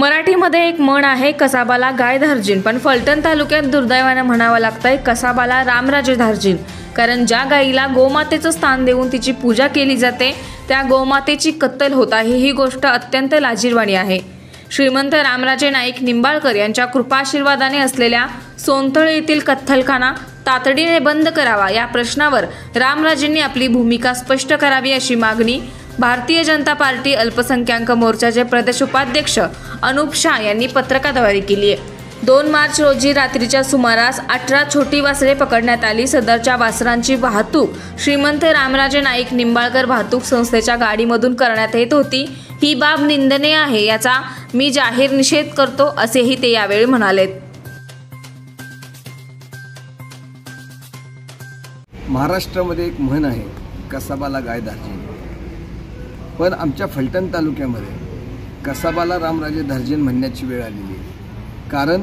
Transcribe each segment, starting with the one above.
मराठीमध्ये एक म्हण आहे कसाबाला गाय धार्जिन. पण फलटण तालुक्यात दुर्दैवानं म्हणावं लागतंय कसाबाला रामराजे धार्जिन. कारण ज्या गाईला गोमातेचं स्थान देऊन तिची पूजा केली जाते त्या गोमातेची कत्तल होत आहे ही गोष्ट अत्यंत लाजीरवाणी आहे. श्रीमंत रामराजे नाईक निंबाळकर यांच्या कृपाशीर्वादाने असलेल्या सोनतळ येथील कत्थलखाना तातडीने बंद करावा या प्रश्नावर रामराजेंनी आपली भूमिका स्पष्ट करावी अशी मागणी भारतीय जनता पार्टी अल्पसंख्याक मोर्चाचे प्रदेश उपाध्यक्ष अनुप शाह यांनी पत्रकाद्वारे केली आहे. दोन मार्च रोजी रात्रीच्या सुमारास अठरा छोटी वासरे पकडण्यात आली. सदरच्या वासरांची वाहतूक श्रीमंत रामराजे नाईक निंबाळकर वाहतूक संस्थेच्या गाडीमधून करण्यात येत होती. ही बाब निंदनीय आहे याचा मी जाहीर निषेध करतो असेही ते यावेळी म्हणाले महाराष्ट्रामध्ये एक म्हण आहे कसाबाला गाय दाजी. पण आमच्या फलटण तालुक्यामध्ये कसाबाला रामराजे धार्जिन म्हणण्याची वेळ आलेली आहे. कारण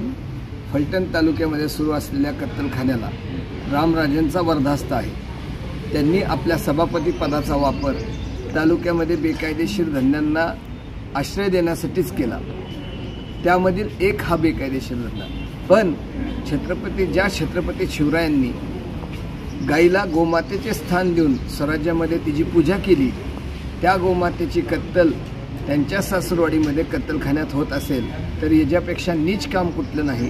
फलटण तालुक्यामध्ये सुरू असलेल्या कत्तलखान्याला रामराजेंचा वर्धास्त आहे. त्यांनी आपल्या सभापती पदाचा वापर तालुक्यामध्ये बेकायदेशीर धंद्यांना आश्रय देण्यासाठीच केला. त्यामधील एक हा बेकायदेशीर धंदा. पण छत्रपती ज्या छत्रपती शिवरायांनी गाईला गोमातेचे स्थान देऊन स्वराज्यामध्ये तिची पूजा केली त्या गोमातेची कत्तल त्यांच्या सासरवाडीमध्ये कत्तलखान्यात होत असेल तर याच्यापेक्षा नीच काम कुठलं नाही.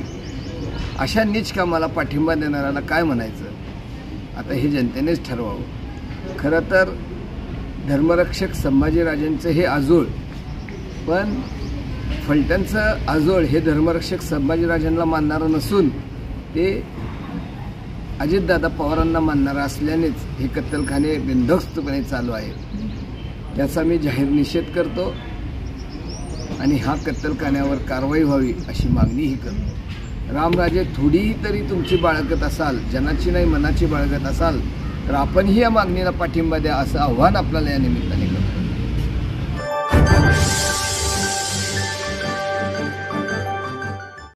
अशा नीच कामाला पाठिंबा देणाऱ्याला काय म्हणायचं? आता हे जनतेनेच ठरवावं. खरं तर धर्मरक्षक संभाजीराजांचं हे आजोळ पण फलटणचं आजोळ हे धर्मरक्षक संभाजीराजांना मानणारं नसून ते अजितदादा पवारांना मानणारं असल्यानेच हे कत्तलखाने बिनधस्तपणे चालू आहे याचा मी जाहीर निषेध करतो आणि हा कत्तलखान्यावर कारवाई व्हावी अशी मागणीही करतो. रामराजे थोडीही तरी तुमची बाळगत असाल जनाची नाही मनाची बाळगत असाल तर आपणही या मागणीला पाठिंबा द्या असं आव्हान आपल्याला या निमित्ताने